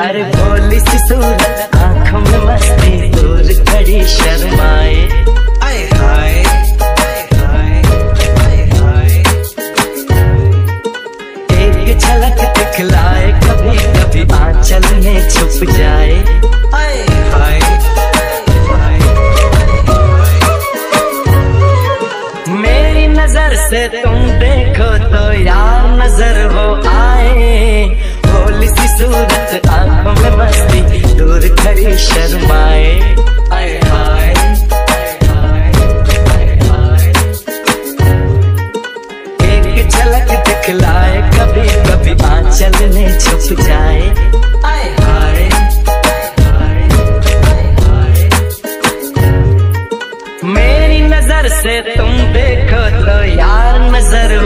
अरे भोली सी सूरत आँखों में मस्ती दूर खड़ी शर्माए। आए हाय एक झलक दिखलाए कभी कभी आंचल में छुप जाए। आए हाय। मेरी नज़र से तुम देखो तो यार नज़र वो आए। में छुप जाए। आए। हाय। मेरी नज़र से तुम देखो तो यार नज़र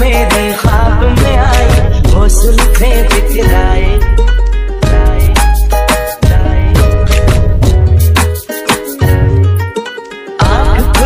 मेरे ख्वाब में आई वो सुल्फे बिखराए। आँख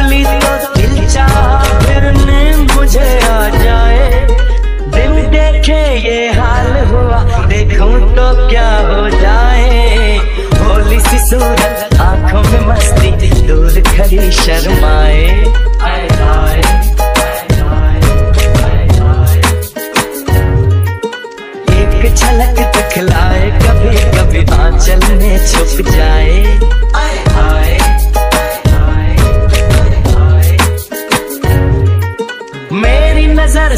झलक दिखलाए कभी कभी आंचल में छुप जाए। मेरी नज़र